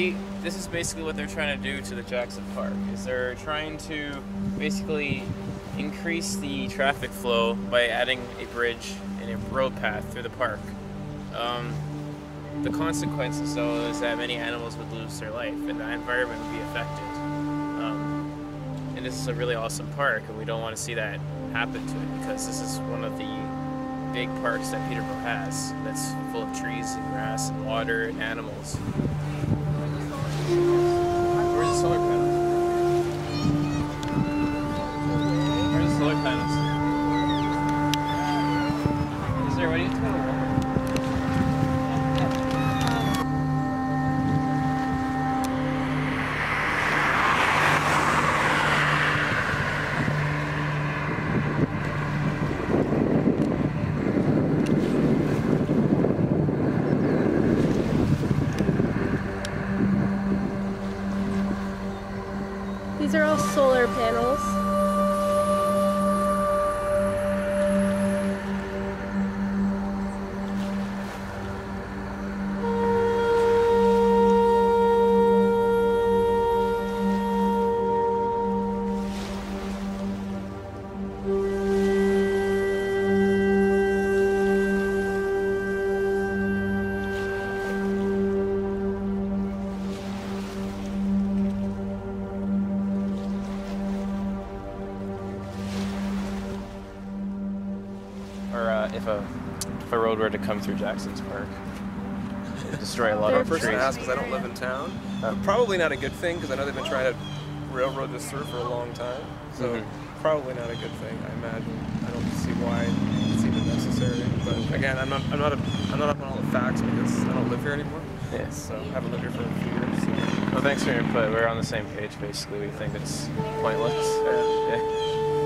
See, this is basically what they're trying to do to the Jackson Park. Is they're trying to basically increase the traffic flow by adding a bridge and a road path through the park. Um, the consequences, though, is that many animals would lose their life and the environment would be affected. Um, and this is a really awesome park, and we don't want to see that happen to it because this is one of the big parks that Peterborough has that's full of trees and grass and water and animals. Solar uh, if a if a road were to come through Jackson's Park, destroy a lot of trees. to ask because I don't live in town. Oh. Probably not a good thing because I know they've been trying to railroad this through for a long time. So Mhm. probably not a good thing. I imagine. I don't see why it's even necessary. But again, I'm not. I'm not. A, I'm not up on all the facts because I don't live here anymore. Yes. So I haven't lived here for a few years. So. Well, thanks for your input. We're on the same page, basically. We think it's pointless. Yeah. Yeah.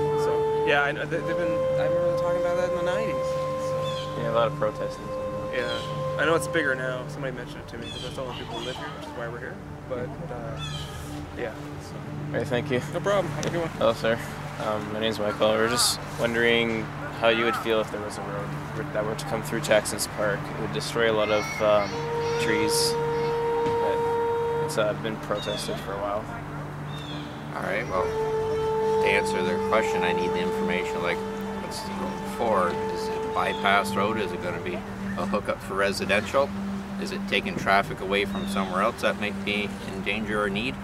So yeah, I know they, they've been. I remember them talking about that in the '90s. So, Yeah, a lot of protesting. yeah, I know it's bigger now. Somebody mentioned it to me because that's the only people who live here, which is why we're here. But uh, yeah, so, All right, thank you. no problem. Have a good one. Hello, sir. Um, my name is Michael. We're just wondering how you would feel if there was a road that were to come through Jackson's Park. It would destroy a lot of um, trees. But it's uh, been protested for a while. All right. Well, answer their question, I need the information. Like, what's road for? Is it bypass road? Is it going to be a hookup for residential? Is it taking traffic away from somewhere else that might be in danger or need?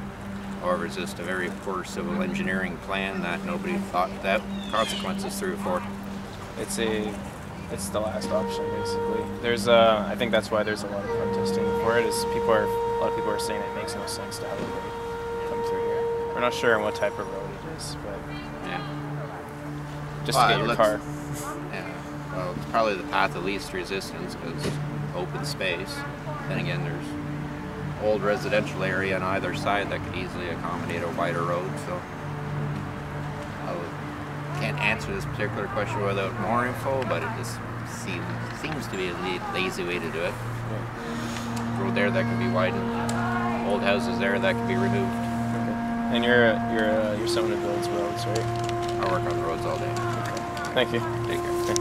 Or is this a very poor civil engineering plan that nobody thought that consequences through for? It's a, it's the last option basically. There's uh, I think that's why there's a lot of protesting for it. Is people are a lot of people are saying it makes no sense to have a road come through here. We're not sure on what type of road it is, but Yeah. just Well, to get your car. Yeah, well, it's probably the path of least resistance because open space. Then again, there's old residential area on either side that could easily accommodate a wider road. So I can't answer this particular question without more info, but it just seems seems to be a lazy way to do it. Road there that could be widened. Old houses there that could be removed. And you're uh, you're uh, you're someone who builds roads, right? I work on the roads all day. Thank you. Take care.